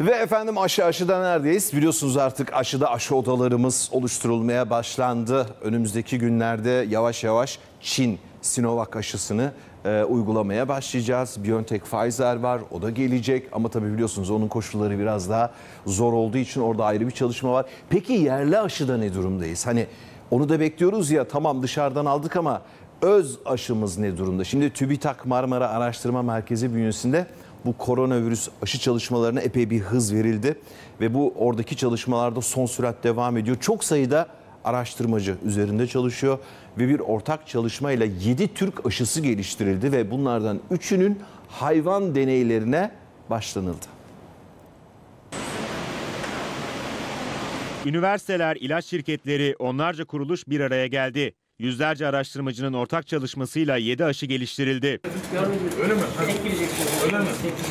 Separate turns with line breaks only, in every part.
Ve efendim aşı aşıda neredeyiz? Biliyorsunuz artık aşıda aşı odalarımız oluşturulmaya başlandı. Önümüzdeki günlerde yavaş yavaş Çin Sinovac aşısını e, uygulamaya başlayacağız. BioNTech Pfizer var o da gelecek ama tabii biliyorsunuz onun koşulları biraz daha zor olduğu için orada ayrı bir çalışma var. Peki yerli aşıda ne durumdayız? Hani onu da bekliyoruz ya tamam dışarıdan aldık ama öz aşımız ne durumda? Şimdi TÜBİTAK Marmara Araştırma Merkezi bünyesinde bu koronavirüs aşı çalışmalarına epey bir hız verildi ve bu oradaki çalışmalarda son sürat devam ediyor. Çok sayıda araştırmacı üzerinde çalışıyor ve bir ortak çalışmayla 7 Türk aşısı geliştirildi ve bunlardan 3'ünün hayvan deneylerine başlanıldı.
Üniversiteler, ilaç şirketleri, onlarca kuruluş bir araya geldi. Yüzlerce araştırmacının ortak çalışmasıyla 7 aşı geliştirildi.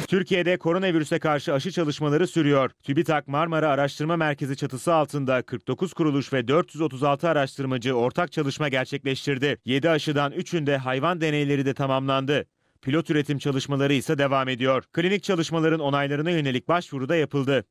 Türkiye'de koronavirüse karşı aşı çalışmaları sürüyor. TÜBİTAK Marmara Araştırma Merkezi çatısı altında 49 kuruluş ve 436 araştırmacı ortak çalışma gerçekleştirdi. 7 aşıdan 3'ünde hayvan deneyleri de tamamlandı. Pilot üretim çalışmaları ise devam ediyor. Klinik çalışmaların onaylarına yönelik başvuru da yapıldı.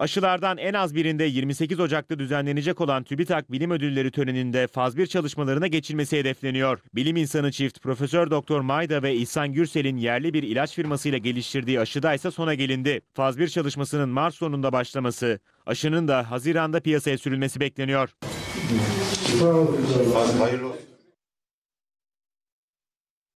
Aşılardan en az birinde 28 Ocak'ta düzenlenecek olan TÜBİTAK Bilim Ödülleri töreninde faz 1 çalışmalarına geçilmesi hedefleniyor. Bilim insanı çift Profesör Doktor Mayda ve İhsan Gürsel'in yerli bir ilaç firmasıyla geliştirdiği aşıda ise sona gelindi. Faz 1 çalışmasının Mart sonunda başlaması, aşının da Haziran'da piyasaya sürülmesi bekleniyor.
Hayırlı olsun.